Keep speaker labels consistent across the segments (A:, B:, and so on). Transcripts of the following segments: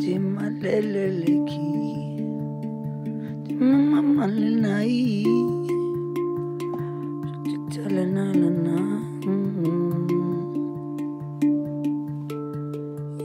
A: tima leleleki tima mama lenai. Titalena lena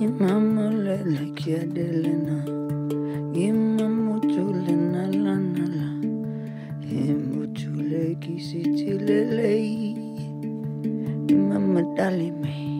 A: imama leleki adelena imamutulena lanala imutuleki sitilelei imama dalime Wasiti dalana Mama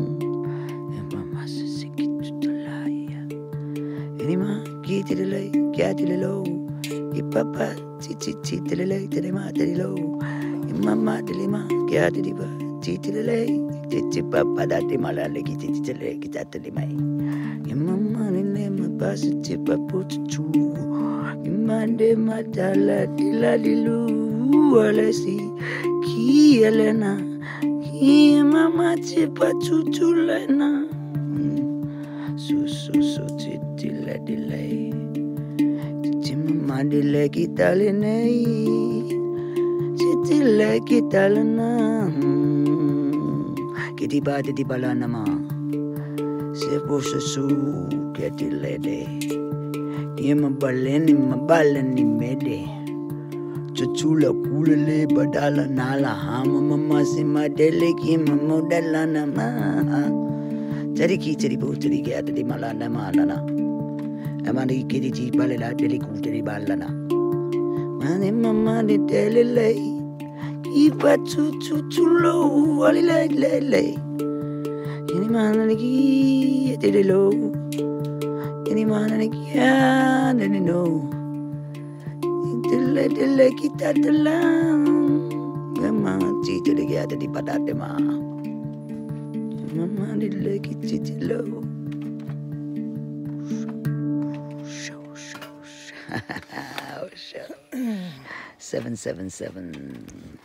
A: Dinima kitilele kiatilelo Ipapa titi titilele Dinima tilelo Imama dilima kiatiliba Titilele Titi papa dati malale kititile kitatelimai Imama nile mabasi tipa pututu Imande matala diladilu Alesi ki elena Ki mama tipa tutulena Susu su titile dile Titi mama dile kitale nei Titile kitale na Kiti ba titi bala nama Sebo susu kitile de Ima baleni mabaleni mede Chuchula kulele badala nala hama mama sima dele ki mamodala nama Jadi ki bo jadi ki ada di malana malana Amani ki di ji balela dele ku jadi balana Mane mama di dele le Ipa chuchu chulo wali le le le Ini mana lagi dele lo? Ini mana lagi ya dele lo? Dele dele kita telang Memang cita lagi ada di padat ma Mama show show show. Seven seven seven